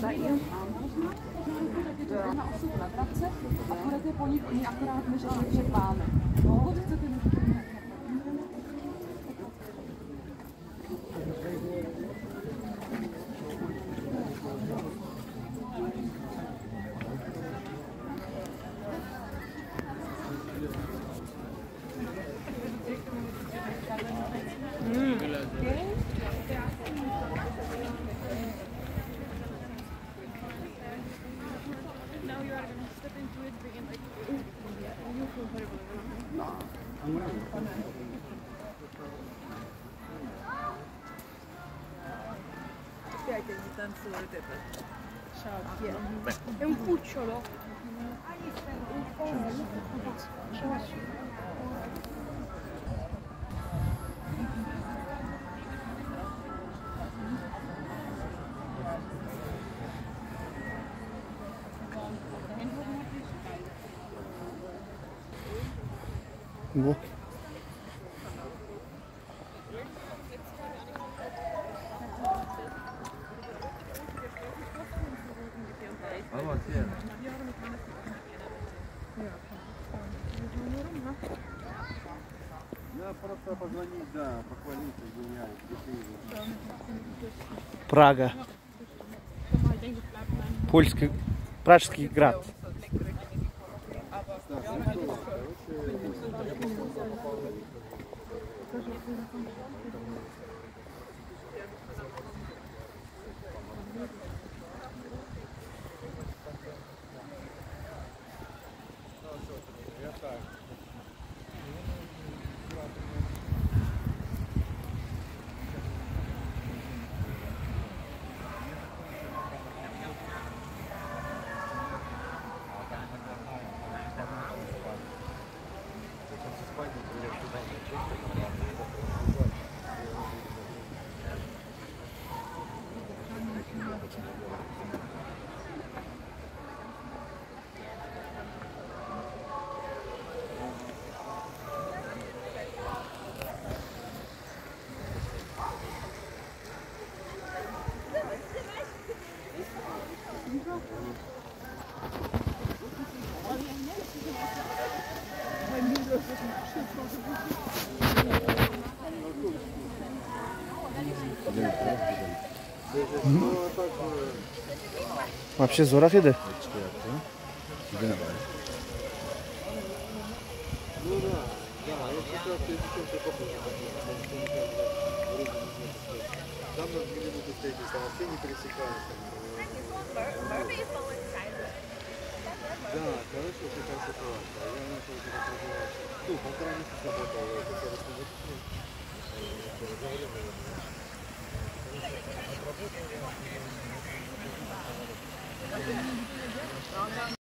za ním. To je na 8 na Dravce a je po nich akorát než před vámi. Pokud chcete, Aspetta che ogni tanto volete Ciao Piero. È un cucciolo. Ты Прага. Польский, пражский град. Thank you. Thank you. Тем, что попутно. Там на две минуты встретились, там вообще не пересекались. там, э, Да, короче, вот такая ситуация. Я начал Tu, comprar nesse sabotão, eu quero fazer isso.